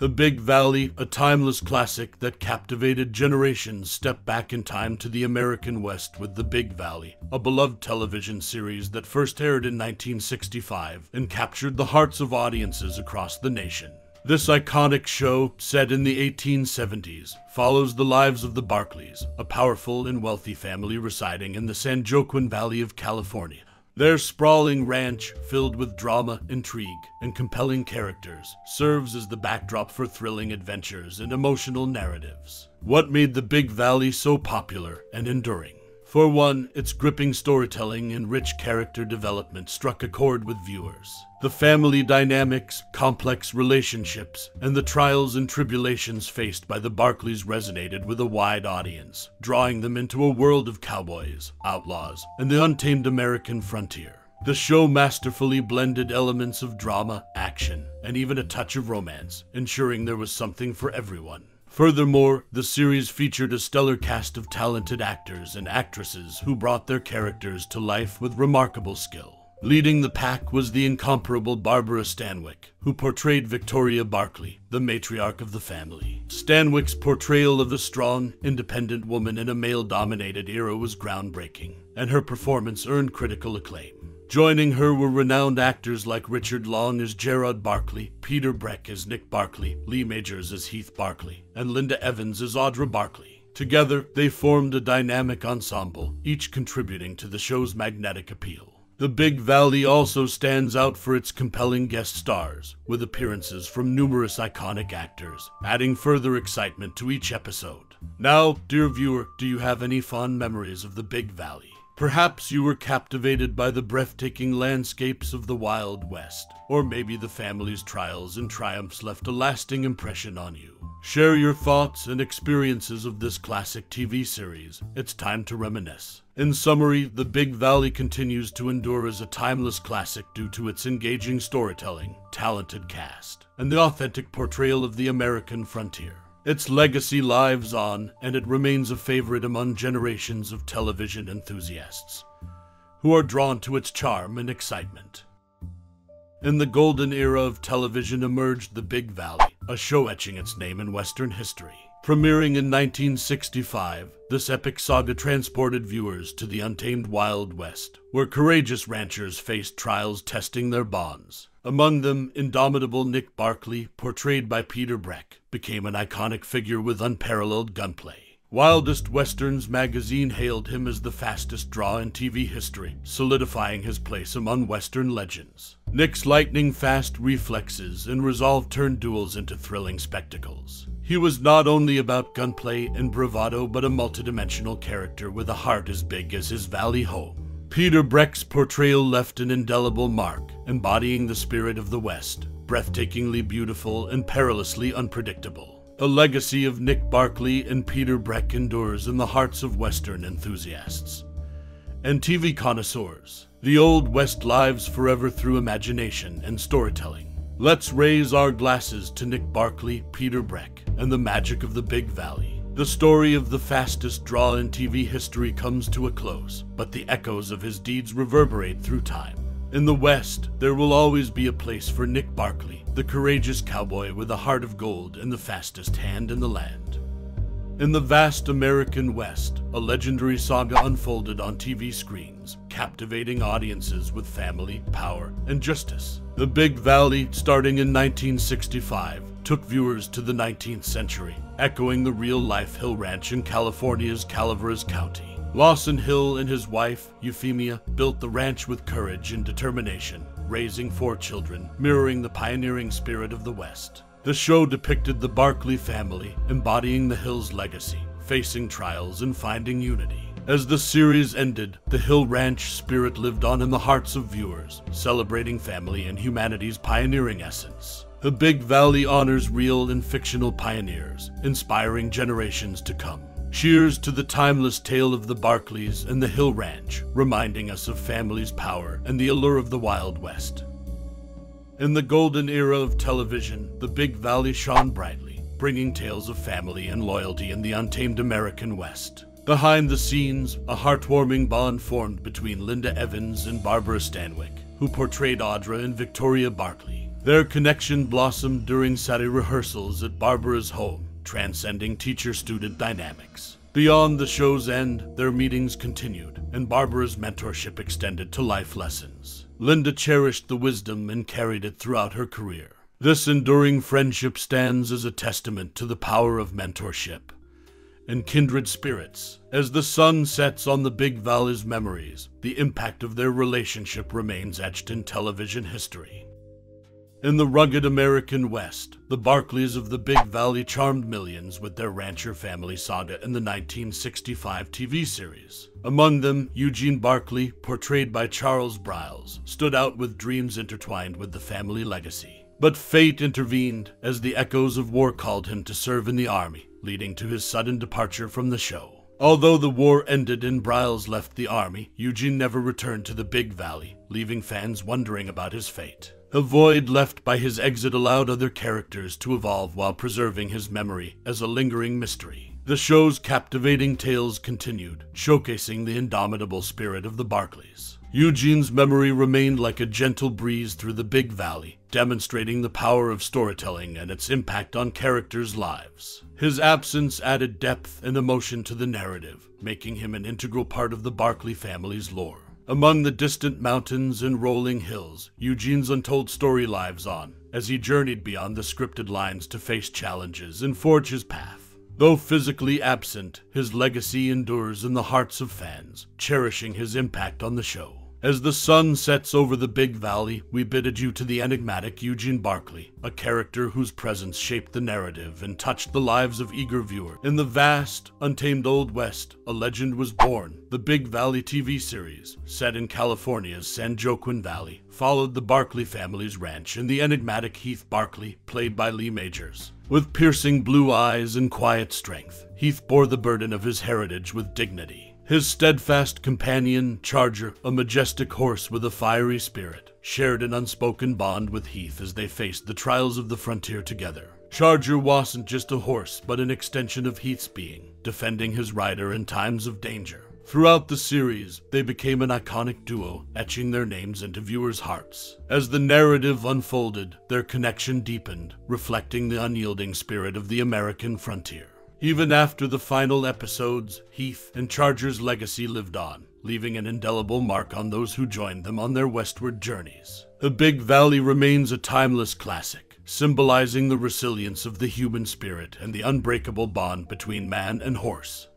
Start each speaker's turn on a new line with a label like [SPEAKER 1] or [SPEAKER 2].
[SPEAKER 1] The Big Valley, a timeless classic that captivated generations, step back in time to the American West with The Big Valley, a beloved television series that first aired in 1965 and captured the hearts of audiences across the nation. This iconic show, set in the 1870s, follows the lives of the Barkleys, a powerful and wealthy family residing in the San Joaquin Valley of California. Their sprawling ranch, filled with drama, intrigue, and compelling characters, serves as the backdrop for thrilling adventures and emotional narratives. What made the Big Valley so popular and enduring? For one, its gripping storytelling and rich character development struck a chord with viewers. The family dynamics, complex relationships, and the trials and tribulations faced by the Barkleys resonated with a wide audience, drawing them into a world of cowboys, outlaws, and the untamed American frontier. The show masterfully blended elements of drama, action, and even a touch of romance, ensuring there was something for everyone. Furthermore, the series featured a stellar cast of talented actors and actresses who brought their characters to life with remarkable skill. Leading the pack was the incomparable Barbara Stanwyck, who portrayed Victoria Barkley, the matriarch of the family. Stanwyck's portrayal of the strong, independent woman in a male dominated era was groundbreaking, and her performance earned critical acclaim. Joining her were renowned actors like Richard Long as Jarrod Barkley, Peter Breck as Nick Barkley, Lee Majors as Heath Barkley, and Linda Evans as Audra Barkley. Together, they formed a dynamic ensemble, each contributing to the show's magnetic appeal. The Big Valley also stands out for its compelling guest stars, with appearances from numerous iconic actors, adding further excitement to each episode. Now, dear viewer, do you have any fond memories of the Big Valley? Perhaps you were captivated by the breathtaking landscapes of the Wild West, or maybe the family's trials and triumphs left a lasting impression on you. Share your thoughts and experiences of this classic TV series. It's time to reminisce. In summary, The Big Valley continues to endure as a timeless classic due to its engaging storytelling, talented cast, and the authentic portrayal of the American frontier. Its legacy lives on, and it remains a favorite among generations of television enthusiasts who are drawn to its charm and excitement. In the golden era of television emerged The Big Valley, a show etching its name in Western history. Premiering in 1965, this epic saga transported viewers to the untamed Wild West, where courageous ranchers faced trials testing their bonds. Among them, indomitable Nick Barkley, portrayed by Peter Breck, became an iconic figure with unparalleled gunplay. Wildest Westerns magazine hailed him as the fastest draw in TV history, solidifying his place among Western legends. Nick's lightning fast reflexes and resolve turned duels into thrilling spectacles. He was not only about gunplay and bravado, but a multidimensional character with a heart as big as his valley home. Peter Breck's portrayal left an indelible mark, embodying the spirit of the West, breathtakingly beautiful and perilously unpredictable. A legacy of Nick Barkley and Peter Breck endures in the hearts of Western enthusiasts. And TV connoisseurs, the Old West lives forever through imagination and storytelling. Let's raise our glasses to Nick Barkley, Peter Breck, and the magic of the Big Valley. The story of the fastest draw in TV history comes to a close, but the echoes of his deeds reverberate through time. In the West, there will always be a place for Nick Barkley, the courageous cowboy with a heart of gold and the fastest hand in the land. In the vast American West, a legendary saga unfolded on TV screens, captivating audiences with family, power, and justice. The Big Valley, starting in 1965, took viewers to the 19th century, echoing the real life Hill Ranch in California's Calaveras County. Lawson Hill and his wife, Euphemia, built the ranch with courage and determination, raising four children, mirroring the pioneering spirit of the West. The show depicted the Barkley family, embodying the Hill's legacy, facing trials and finding unity. As the series ended, the Hill Ranch spirit lived on in the hearts of viewers, celebrating family and humanity's pioneering essence. The Big Valley honors real and fictional pioneers, inspiring generations to come. Cheers to the timeless tale of the Barkleys and the Hill Ranch, reminding us of family's power and the allure of the Wild West. In the golden era of television, the Big Valley shone brightly, bringing tales of family and loyalty in the untamed American West. Behind the scenes, a heartwarming bond formed between Linda Evans and Barbara Stanwyck, who portrayed Audra and Victoria Barkley. Their connection blossomed during Saturday rehearsals at Barbara's home, transcending teacher student dynamics. Beyond the show's end, their meetings continued, and Barbara's mentorship extended to life lessons. Linda cherished the wisdom and carried it throughout her career. This enduring friendship stands as a testament to the power of mentorship and kindred spirits. As the sun sets on the Big Valley's memories, the impact of their relationship remains etched in television history. In the rugged American West, the Barkleys of the Big Valley charmed millions with their rancher family saga in the 1965 TV series. Among them, Eugene Barkley, portrayed by Charles Briles, stood out with dreams intertwined with the family legacy. But fate intervened as the echoes of war called him to serve in the army, leading to his sudden departure from the show. Although the war ended and Briles left the army, Eugene never returned to the Big Valley, leaving fans wondering about his fate. A void left by his exit allowed other characters to evolve while preserving his memory as a lingering mystery. The show's captivating tales continued, showcasing the indomitable spirit of the Barkleys. Eugene's memory remained like a gentle breeze through the Big Valley, demonstrating the power of storytelling and its impact on characters' lives. His absence added depth and emotion to the narrative, making him an integral part of the Barkley family's lore. Among the distant mountains and rolling hills, Eugene's untold story lives on, as he journeyed beyond the scripted lines to face challenges and forge his path. Though physically absent, his legacy endures in the hearts of fans, cherishing his impact on the show. As the sun sets over the Big Valley, we bid adieu to the enigmatic Eugene Barkley, a character whose presence shaped the narrative and touched the lives of eager viewers. In the vast, untamed Old West, a legend was born. The Big Valley TV series, set in California's San Joaquin Valley, followed the Barkley family's ranch and the enigmatic Heath Barkley, played by Lee Majors. With piercing blue eyes and quiet strength, Heath bore the burden of his heritage with dignity. His steadfast companion, Charger, a majestic horse with a fiery spirit, shared an unspoken bond with Heath as they faced the trials of the frontier together. Charger wasn't just a horse, but an extension of Heath's being, defending his rider in times of danger. Throughout the series, they became an iconic duo, etching their names into viewers' hearts. As the narrative unfolded, their connection deepened, reflecting the unyielding spirit of the American frontier. Even after the final episodes, Heath and Charger's legacy lived on, leaving an indelible mark on those who joined them on their westward journeys. The Big Valley remains a timeless classic, symbolizing the resilience of the human spirit and the unbreakable bond between man and horse.